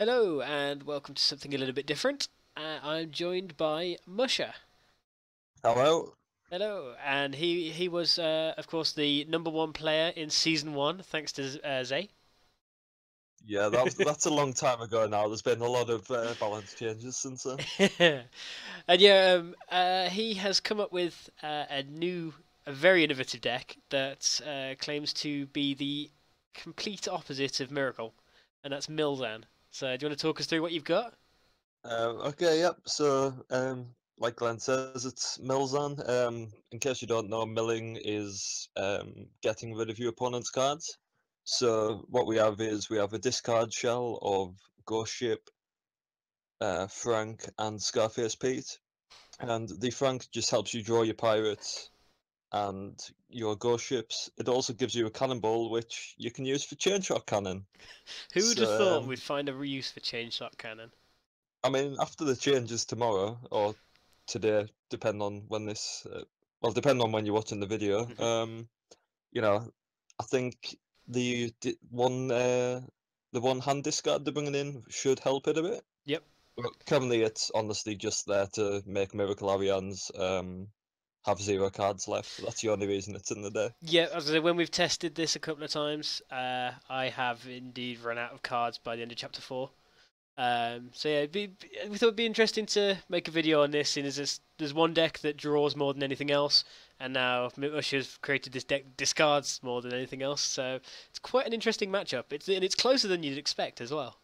Hello, and welcome to something a little bit different. Uh, I'm joined by Musher. Hello. Hello, and he he was, uh, of course, the number one player in season one, thanks to uh, Zay. Yeah, that was, that's a long time ago now. There's been a lot of uh, balance changes since then. and yeah, um, uh, he has come up with uh, a new, a very innovative deck that uh, claims to be the complete opposite of Miracle, and that's Milzan. So, do you want to talk us through what you've got? Um, okay, yep. So, um, like Glenn says, it's Milzan. Um, in case you don't know, milling is um, getting rid of your opponent's cards. So what we have is we have a discard shell of Ghost Ship, uh, Frank, and Scarface Pete. And the Frank just helps you draw your pirates and your ghost ships. It also gives you a cannonball, which you can use for chain shot cannon. Who would have thought um, we'd find a reuse for chain shot cannon? I mean, after the changes tomorrow or today, depend on when this, uh, well, depend on when you're watching the video, Mhm. um, you know, I think the di- one, uh, the one hand discard they're bringing in should help it a bit. Yep. But currently, it's honestly just there to make Miracle Arianes um, have zero cards left. That's the only reason it's in the day. Yeah, as I say, when we've tested this a couple of times, uh, I have indeed run out of cards by the end of chapter four. Um, so yeah, it'd be, we thought it'd be interesting to make a video on this. Seeing as there's, there's one deck that draws more than anything else, and now Usher's created this deck discards more than anything else. So it's quite an interesting matchup. It's and it's closer than you'd expect as well.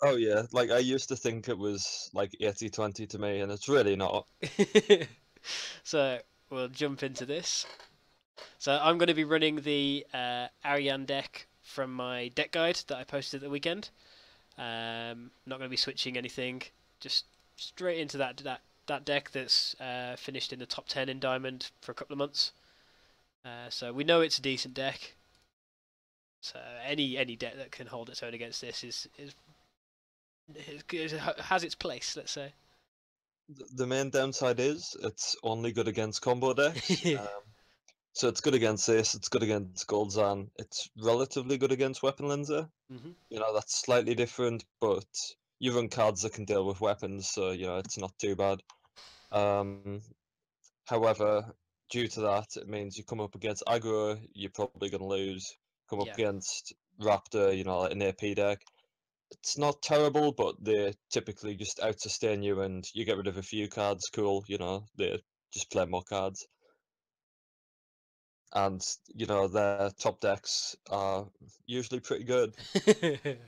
Oh yeah, like I used to think it was like 80-20 to me, and it's really not. so we'll jump into this. So I'm going to be running the uh, Ariane deck from my deck guide that I posted at the weekend. Um, not going to be switching anything, just straight into that that that deck that's uh, finished in the top ten in Diamond for a couple of months. Uh, so we know it's a decent deck. So any any deck that can hold its own against this is is, is, is has its place. Let's say. Th- The main downside is it's only good against combo decks. um, so it's good against this, it's good against Goldzan, it's relatively good against Weapon Linza. hmm You know, that's slightly different, but you run cards that can deal with weapons, so you know, it's not too bad. Um, however, due to that, it means you come up against aggro, you're probably going to lose. Come up Yeah. against Raptor, you know, like an AP deck. It's not terrible, but they typically just out sustain you and you get rid of a few cards, cool, you know, they just play more cards. And, you know, their top decks are usually pretty good.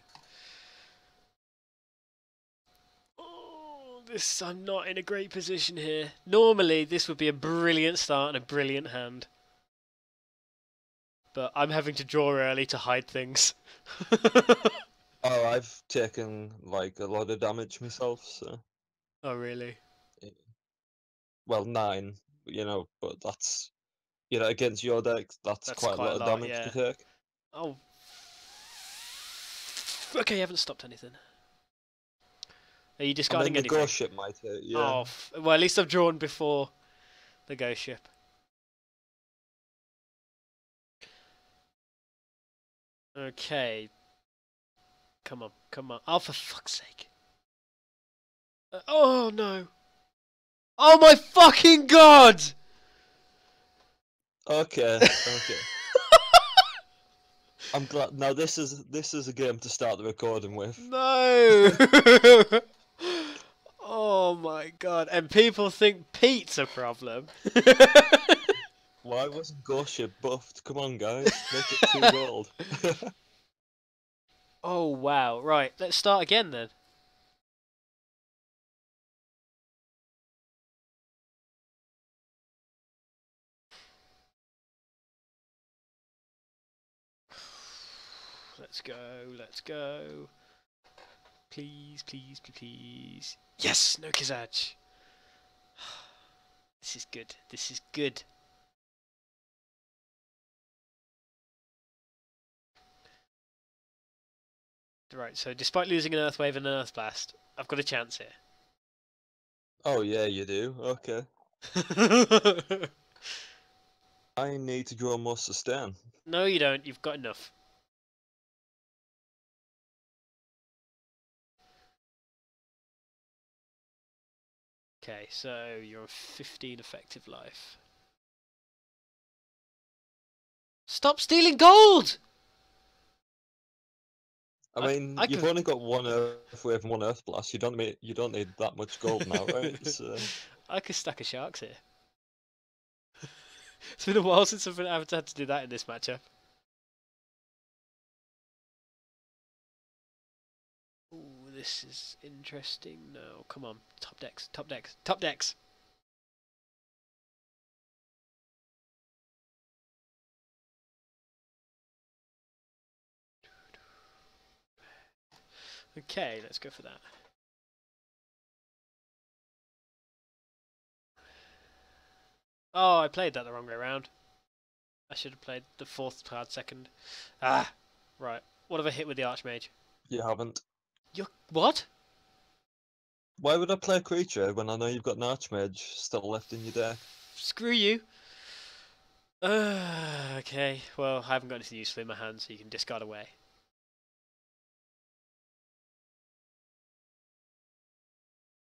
oh, this I'm not in a great position here. Normally, this would be a brilliant start and a brilliant hand, but I'm having to draw early to hide things. Oh, I've taken like a lot of damage myself, so oh, really? well nine, you know, but that's you know, against your deck, that's, That's quite, quite a a lot of damage yeah. to take. Oh. Okay, you haven't stopped anything. Are you I mean, discarding the anything? ghost ship might hit, yeah. Oh, f- well, at least I've drawn before the ghost ship. Okay. Come on, come on. Oh, for fuck's sake. Uh, oh, no. Oh, my fucking god! Okay, okay. I'm glad. Now this is this is a game to start the recording with. No! oh, my god. And people think Pete's a problem. Why wasn't ship buffed? Come on, guys, make it two gold. oh, wow. Right, let's start again then. Let's go, let's go. Please, please, please. Yes, no Kizaj. This is good. This is good. Right, so despite losing an Earth Wave and an Earth Blast, I've got a chance here. Oh, yeah, you do? Okay. I need to draw more sustain. No, you don't. You've got enough. Okay, so you're 15 effective life. Stop stealing gold! I I- mean, I you've only got one Earth Wave and one Earth Blast. You don't need you don't need that much gold now, right? So, I could stack a sharks here. it's been a while since I've, had to do that in this matchup. Ooh, this is interesting. No, come on. Top decks, top decks, top decks. Okay, let's go for that. Oh, I played that the wrong way around. I should have played the fourth card second. Ah, right. What have I hit with the Archmage? you haven't. You what? Why would I play a creature when I know you've got an Archmage still left in your deck? Screw you. Uh, okay, well, I haven't got anything useful in my hand, so you can discard away.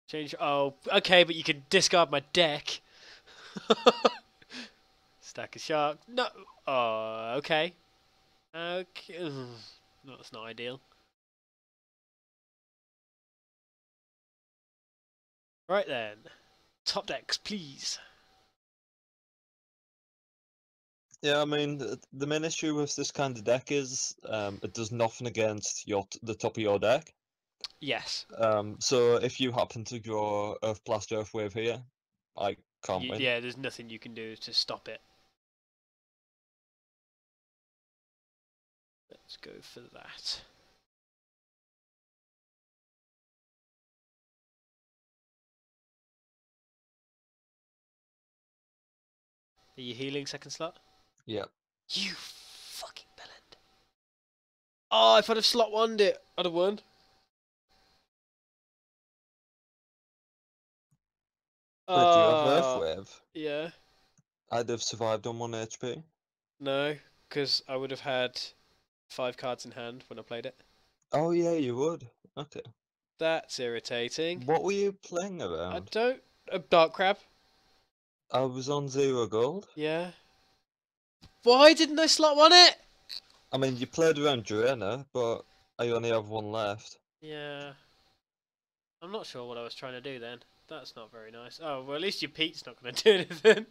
Change. Oh, okay, but you can discard my deck. Stack a shark. No. Oh, okay. Okay. No, that's not ideal. Right then. Top decks, please. Yeah, I mean, th- the main issue with this kind of deck is um, it does nothing against your the top of your deck. Yes. Um, so if you happen to draw Earth Blast Earth Wave here, I can't win. yeah, there's nothing you can do to stop it. Let's go for that. Are you healing second slot? Yeah. You fucking bellend. Oh, if I'd have slot one it, I'd have won. Do you have Wave? Uh, yeah. I'd have survived on one HP. No, because I would have had five cards in hand when I played it. Oh yeah, you would. Okay. That's irritating. What were you playing around? I don't. A dark crab. I was on zero gold. Yeah. Why didn't I slot one it? I mean, you played around Joanna, but I only have one left. Yeah. I'm not sure what I was trying to do then. That's not very nice. Oh, well, at least your Pete's not going to do anything.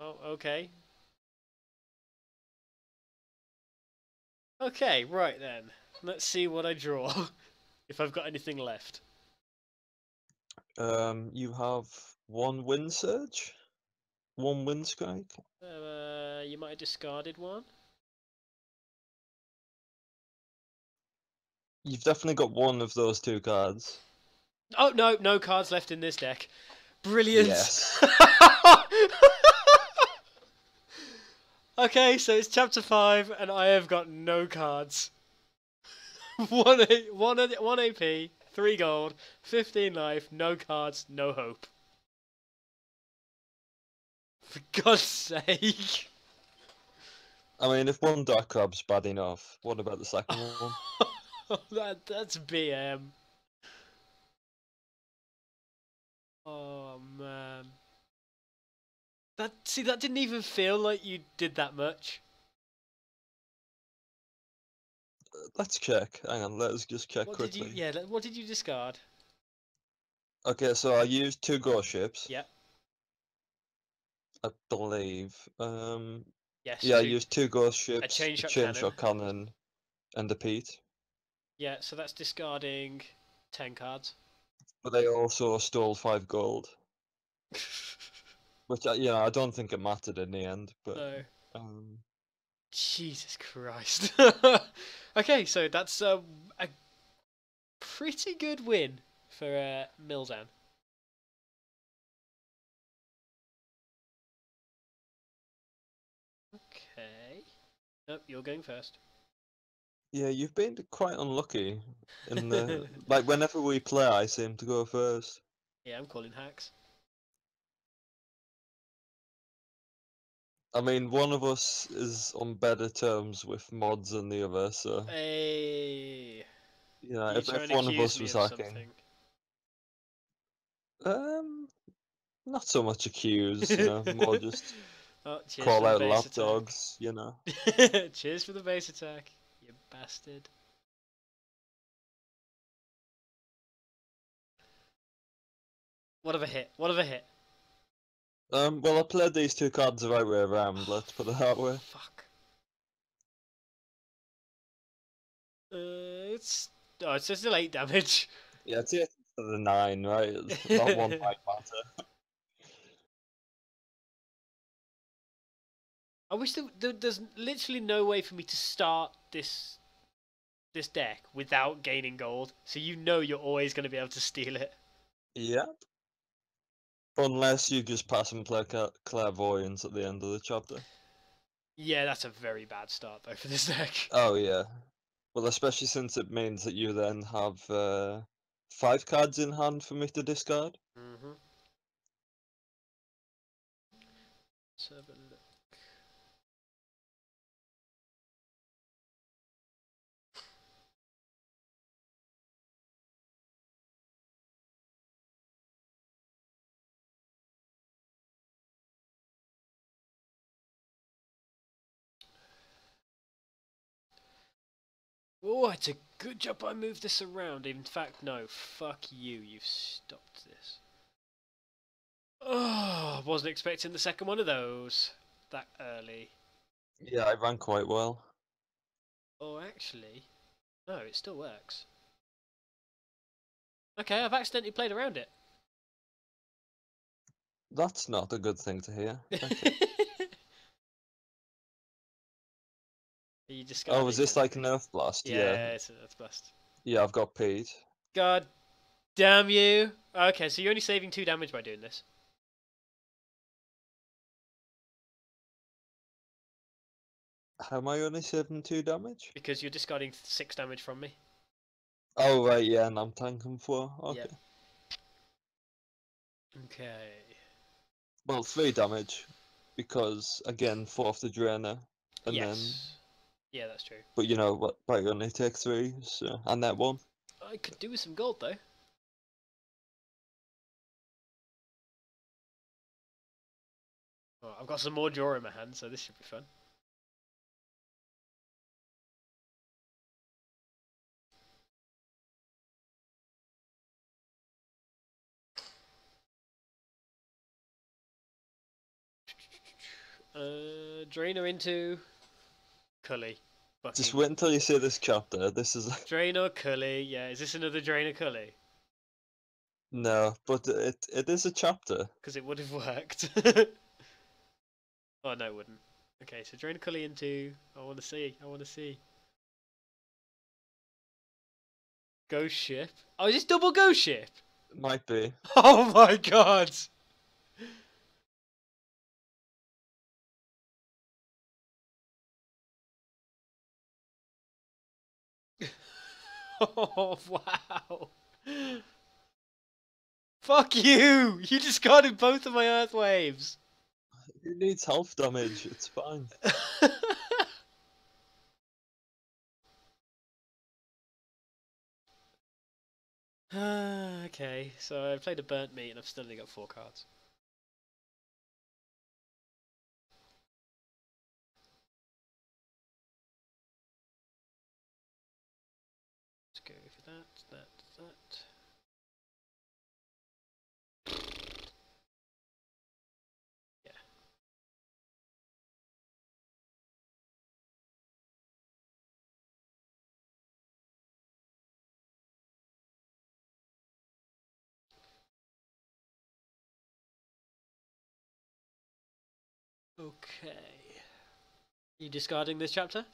oh, okay. Okay, right then. Let's see what I draw. if I've got anything left. Um, you have one Wind Surge, one Wind Strike. Uh, you might have discarded one. You've definitely got one of those two cards. Oh no, no cards left in this deck. Brilliant. Yes. okay, so it's chapter five, and I have got no cards. one, A- one, A- one AP, three gold, fifteen life, no cards, no hope. For God's sake! I mean, if one Dark Crab's bad enough, what about the second one? that that's BM. Oh man. That see that didn't even feel like you did that much. Let's check. Hang on, let's just check What quickly. did you yeah, what did you discard? Okay, so I used two ghost ships. Yep. I believe. Um, Yes. yeah, I used two ghost ships, chain shot chain cannon. shot cannon, and a Pete. Yeah, so that's discarding ten cards. But they also stole five gold, which yeah, I don't think it mattered in the end. But no. um, Jesus Christ. okay, so that's uh, a pretty good win for uh, Milzan. Okay. Nope, you're going first. Yeah, you've been quite unlucky in the like whenever we play, I seem to go first. Yeah, I'm calling hacks. I mean, one of us is on better terms with mods than the other, so Hey. yeah, if, if one of us was of hacking, something? Um, not so much accused, you know, more just oh, call out lapdogs, you know. cheers for the base attack, bastard. What of a hit? What of a hit? Um, well, I played these two cards the right way around, let's put it that way. Fuck. Uh, it's oh, it's still eight damage. Yeah, it's 8 instead of the 9, right? It's- That one might matter. I wish there, there, there's literally no way for me to start this this deck without gaining gold, so you know you're always going to be able to steal it. Yep. Unless you just pass and play Cla- Clairvoyance at the end of the chapter. Yeah, that's a very bad start though for this deck. Oh, yeah. Well, especially since it means that you then have uh, five cards in hand for me to discard. Mm-hmm. Let's Oh, it's a good job I moved this around. In fact, no, fuck you, you've stopped this. Oh, wasn't expecting the second one of those that early. Yeah, I ran quite well. Oh, actually, no, it still works. Okay, I've accidentally played around it. That's not a good thing to hear. you just oh, was this like a Nerf Blast? Yeah, Yeah. it's a that's blast. Yeah, I've got Pete. God damn you! Okay, so you're only saving two damage by doing this. How am I only saving two damage? Because you're discarding six damage from me. Oh, right, yeah, and I'm tanking four. Okay. Yep. Okay. Well, three damage. Because, again, four off the drainer. And then, yes. Yeah, that's true. but you know what? I only take three, so. And that one. I could do with some gold though. Oh, I've got some more draw in my hand, so this should be fun. Uh, Drainer into Cully. Just wait until you see this chapter. This is. Drainer Cully. Yeah, is this another Drainer Cully? No, but it it is a chapter. Because it would have worked. oh no, it wouldn't. Okay, so Drainer Cully into. I want to see. I want to see. Ghost ship. Oh, is this double ghost ship? Might be. Oh my god! Oh wow! Fuck you! You discarded both of my earth waves! Who needs health damage? It's fine. Ah, okay, so I played a burnt meat and I've still only got four cards. Okay. You discarding this chapter?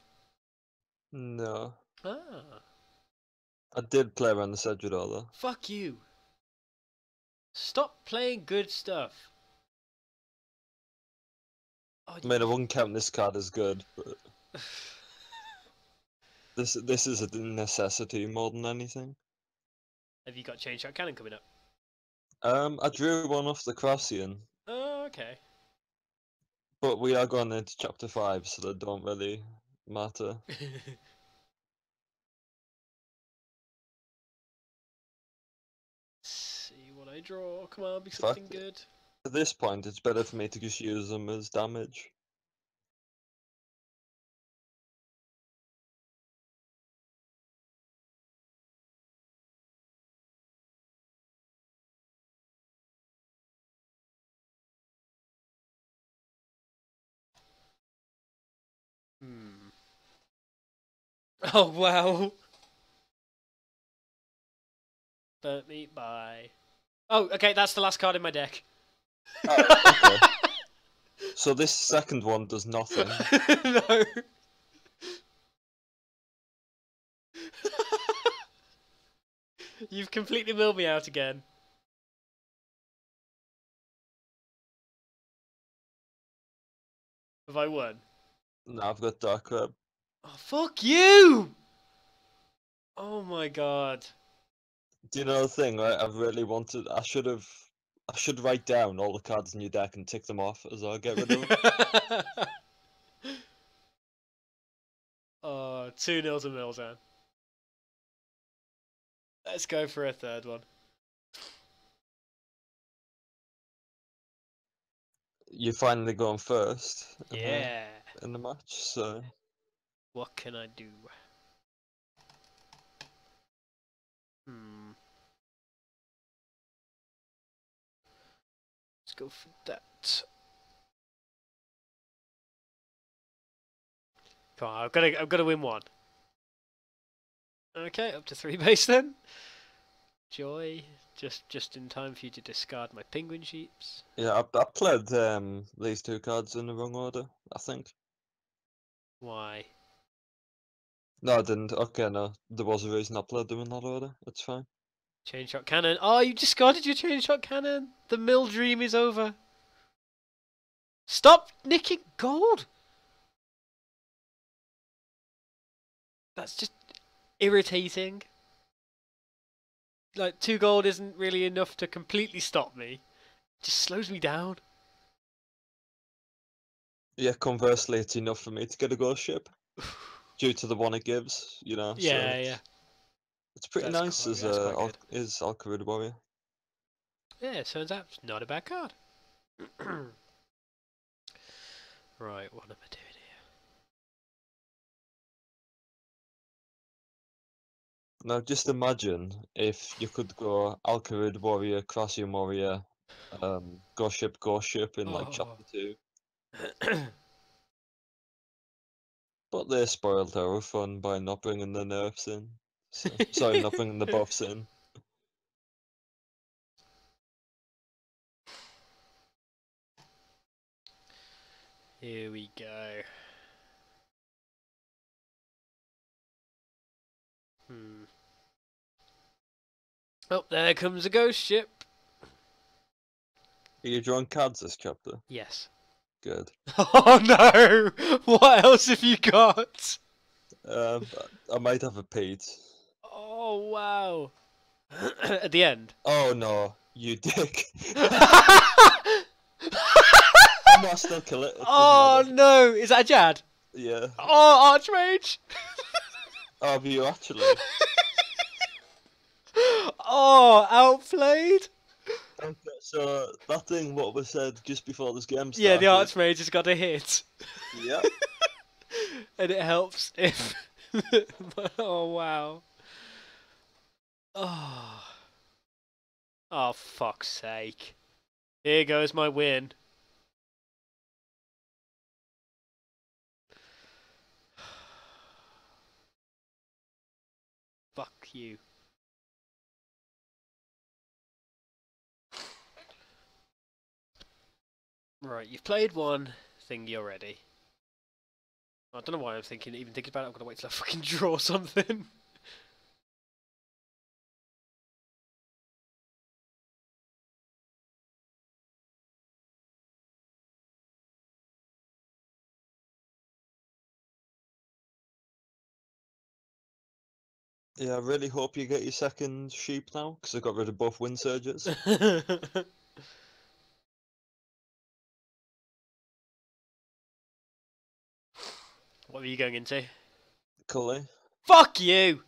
No. Ah. I did play around the Sedgewador though. Fuck you. Stop playing good stuff. Oh, I mean, I wouldn't count this card as good, but this this is a necessity more than anything. Have you got Chain Shot Cannon coming up? Um, I drew one off the Crossian, Oh, okay. But we are going into chapter five, so that don't really matter. see what I draw? Come on, be something it. good. At this point, it's better for me to just use them as damage. Hmm. Oh wow. Burnt me by. Oh, okay, that's the last card in my deck. Oh, okay. So this second one does nothing. no. You've completely milled me out again. Have I won? No, I've got Dark Web. Oh, fuck you! Oh my god. Do you know the thing? Right? I really wanted. I should have. I should write down all the cards in your deck and tick them off as I get rid of them. oh, 2 0 to Milzan. Let's go for a third one. You're finally going first. uh, Yeah. In the match, so What can I do? Hmm. Let's go for that. Come on, I've got to, I've got to win one. Okay, up to three base then. Joy, just just in time for you to discard my penguin sheeps. yeah, I, I played um these two cards in the wrong order. I think. Why? No, I didn't. Okay, eh, no, there was a reason I played them in that order. It's fine. Chain shot cannon. Oh, you discarded your chain shot cannon. The mill dream is over. Stop nicking gold. That's just irritating. Like two gold isn't really enough to completely stop me. It just slows me down. Yeah, conversely, it's enough for me to get a ghost ship due to the one it gives. You know. yeah, it's- yeah. It's pretty That's nice quite- as that's uh, quite Al- is Al Kharid Warrior. Yeah, turns out not a bad card. right, what am I doing here? Now, just imagine if you could go Al Kharid Warrior, Crassium Warrior, um, Ghost Ship, Ghost Ship in like Oh. Chapter 2. But they spoiled our fun by not bringing the nerfs in. So, sorry, not bringing the buffs in. Here we go. Hmm. Oh, there comes a ghost ship. Are you drawing cards this chapter? Yes. Good. Oh no! What else have you got? Um, I might have a Pete. Oh wow! At the end. Oh no, you dick. oh I might still kill it. matter. no! Is that a Jad? Yeah. Oh, Archmage! Oh, have you actually? oh, outplayed! Okay, so that thing what was said just before this game started. Yeah, the Archmage has got a hit. Yeah. and it helps if. oh wow. Oh. Oh fuck's sake! Here goes my win. Fuck you. Right, you've played one thingy already. I don't know why I'm thinking, even thinking about it. I'm gonna wait till I fucking draw something. Yeah, I really hope you get your second sheep now, because I got rid of both wind surges. what were you going into? Cully. Fuck you!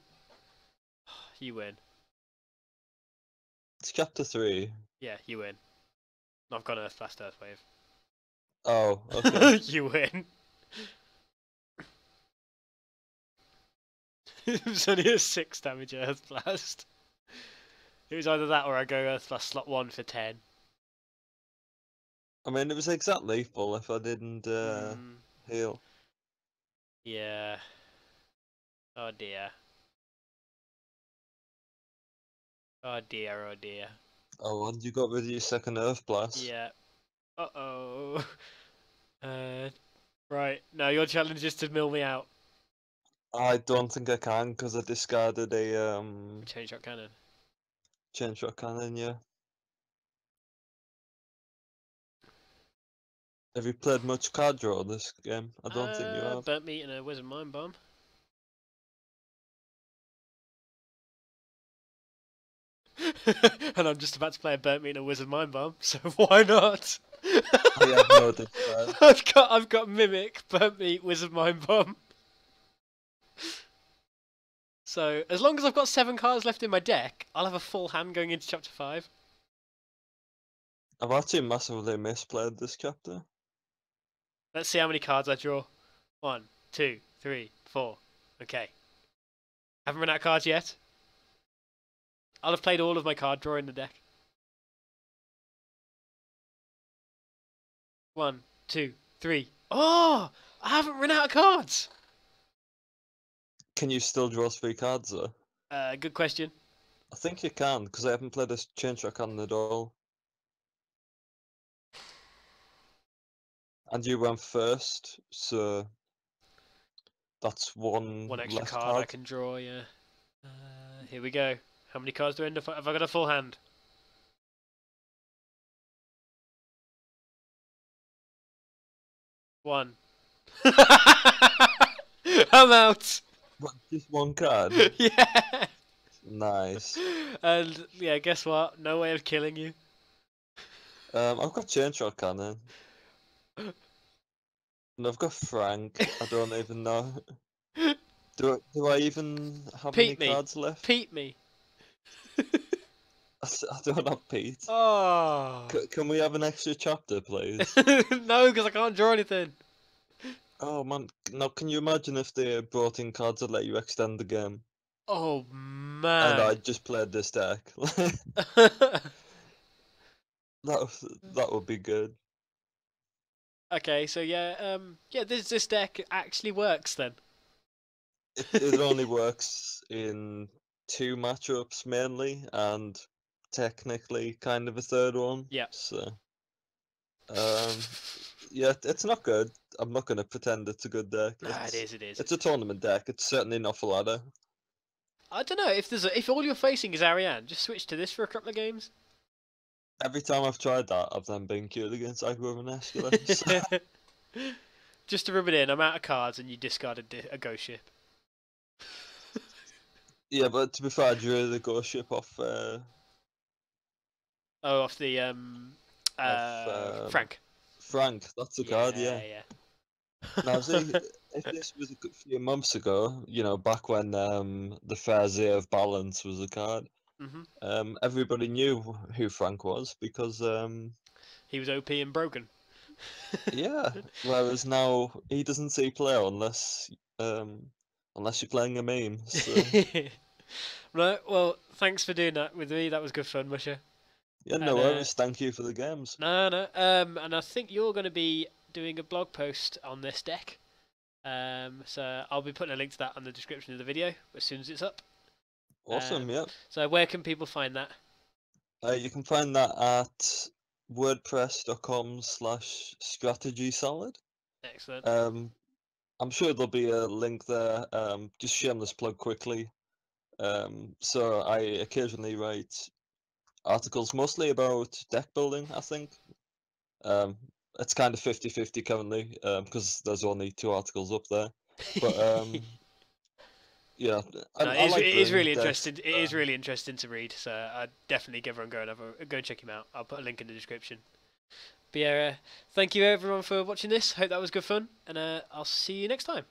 You win. It's chapter three. Yeah, you win. I've got Earth Blast Earth Wave. Oh, okay. you win. it was only a six damage Earth Blast. It was either that or I go Earth Blast slot one for ten. I mean, it was exactly lethal if I didn't uh, Mm, heal. Yeah. Oh dear. Oh dear, oh dear. Oh, and you got rid of your second Earth Blast. Yeah. Uh oh. Uh, right. Now your challenge is to mill me out. I don't think I can because I discarded a um Chain shot cannon. chain shot cannon. Yeah. Have you played much card draw this game? I don't think you Uh, have. Burnt meat and a wizard mind bomb. and I'm just about to play a burnt meat and a wizard mind bomb, so why not? I have no. I've got I've got mimic, burnt meat, wizard mind bomb. So as long as I've got seven cards left in my deck, I'll have a full hand going into chapter five. I've actually massively misplayed this chapter. Let's see how many cards I draw. One, two, three, four. Okay. Haven't run out of cards yet. I'll have played all of my card draw in the deck. One, two, three. Oh! I haven't run out of cards! Can you still draw three cards though? Uh, good question. I think you can because I haven't played this chain shot cannon at all. And you went first, so that's one, One extra less card, I can draw, yeah. Uh, here we go. How many cards do I end up? Have I got a full hand? One. I'm out. What, just one card? yeah. nice. And yeah, guess what? No way of killing you. Um, I've got chain shot cannon. And I've got Frank. I don't even know. Do I, do I even have Peep me. any cards left? Pete me. I don't have Pete. Oh. C- can we have an extra chapter, please? no, because I can't draw anything. oh man, now can you imagine if they brought in cards that let you extend the game? Oh man! And I just played this deck. that that would be good. Okay, so yeah, um, yeah, this this deck actually works then. It, it only works in two matchups mainly, and technically kind of a third one. Yeah. So, um, yeah, it's not good. I'm not gonna pretend it's a good deck. It's, it is. It is. It's a tournament deck. It's certainly not for ladder. I don't know if there's a, if all you're facing is Ariane, just switch to this for a couple of games. Every time I've tried that, I've then been queued against Aggro and Escalade. just to rub it in, I'm out of cards, and you discarded di- a ghost ship. yeah, but to be fair, I drew the ghost ship off. Uh, Oh, off the um, uh, um, Frank. Frank, that's the card, yeah. yeah. Now, see, if this was a few months ago, you know, back when um, the Fair of Balance was a card, hmm um, everybody knew who Frank was because, um, He was OP and broken. yeah. Whereas now he doesn't see play unless um, unless you're playing a meme. So, right. Well, thanks for doing that with me. That was good fun, Musher. yeah, no And, uh, worries. Thank you for the games. No, no. Um, and I think you're going to be doing a blog post on this deck. Um, so I'll be putting a link to that on the description of the video as soon as it's up. Awesome, um, yeah. So where can people find that? Uh, you can find that at wordpress.com slash strategy salad. Excellent. Um, I'm sure there'll be a link there. Um, just shameless plug quickly. Um, so I occasionally write articles mostly about deck building, I think. Um, it's kind of 50-50 currently because there's only two articles up there. But um, yeah, I, no, I it is, like it is really decks, interesting. It is uh, really interesting to read. So I'd definitely give everyone go and have a, go and check him out. I'll put a link in the description. But yeah, uh, thank you everyone for watching this. Hope that was good fun, and uh, I'll see you next time.